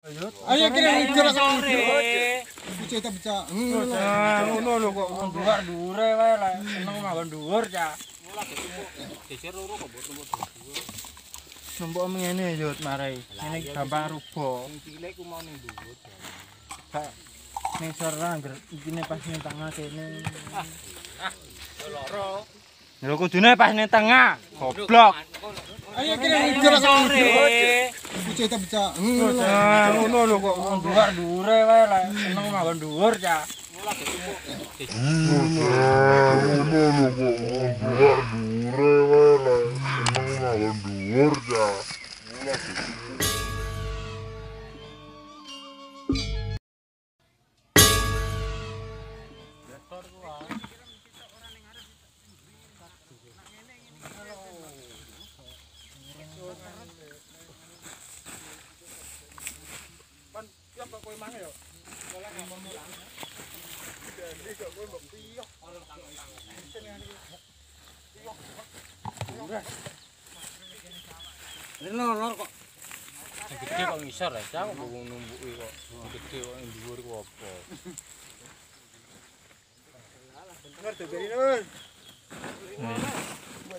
Ayo kira ngejar sore. Bocah ta becak. Ah, ngono lho kok dhuwur dhuwure wae lah. Seneng mawon dhuwur ya. Geser loro kok mbok tumpuk dhuwur. Numpuk ngene yo marai. Ngene gampang rubuh. Sing cilik ku mau ning dhuwur. Gak ning serang iki pas ning tengah kene. Loro. Lho kudune pas ning tengah. Goblok. Ayo kira ngejar sore. Bocah ta becak. Ah, ngono lho kok dhuwur dhuwure wae lah. Seneng mawon dhuwur ya. Mula ketumpuk. Sing gede kok ngisor ya, cang kok wong numpuki kok. Sing gede kok ning dhuwur ku apa?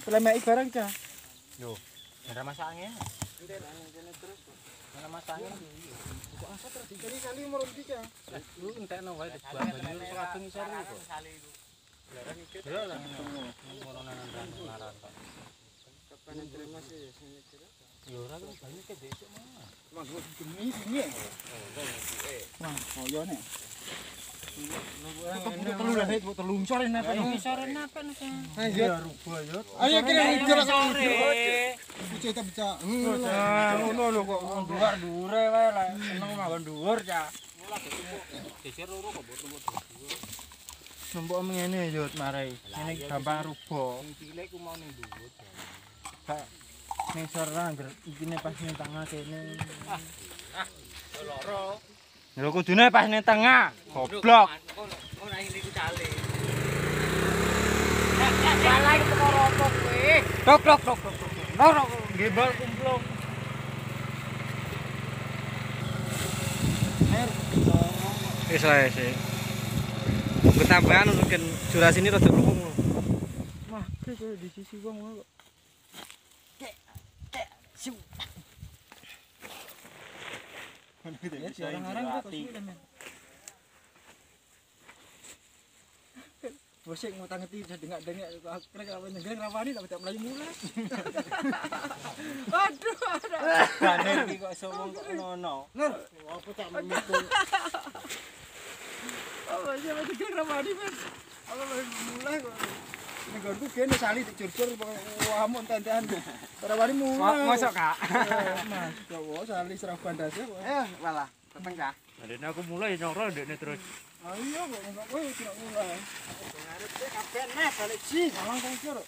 Telemeki barang cah. Yo, ada masangnya. Ada masangnya. Jadi kali mau rugi ya. Lu entekno wae buah banyu kok kadung ngisor iku. Ya lah ngono nang ngaran kok. Ayo, rubuh yo. ayo kira ngejar Sore. Bocah ta becak. Ngono lho kok dhuwur dhuwure wae lah. Seneng mawon dhuwur ya. Mula ketumpuk. Geser loro kok mbok tumpuk dhuwur. Numpuk ngene yo marai. Ngene gampang rubuh. Sing cilik ku mau ning dhuwur. Gak ning serang iki pas ning tengah kene. Loro. Lho kudune pas ning tengah. Goblok. Ora ku cale. Balai perkara apa kowe? Dok dok. Loro gembal kumplung. Wis wae sih. Ketambahan mungkin durasi ini rada luwung lho. Wah, kowe di sisi wong kok. Siu. Mana kita ya, bisa orang. Bosik mau udah dengar dengar krek apa nyenggeng rawani tak melayu mulas. Aduh, kok somong kok ngono. Lur, tak memikul Apa sih mau dengak rawani, Mas? Apa mulai kok. Negorku kene sali dicurcur tentean. Ora wani mulai. Mosok kak. Mas, kok sali serah bandase kok. Eh, malah teteng kak. Adene aku mulai nyoro ndekne terus. Ayo kok enggak kowe tidak mulai. Kabeh nah balik sih. Malang kok kira.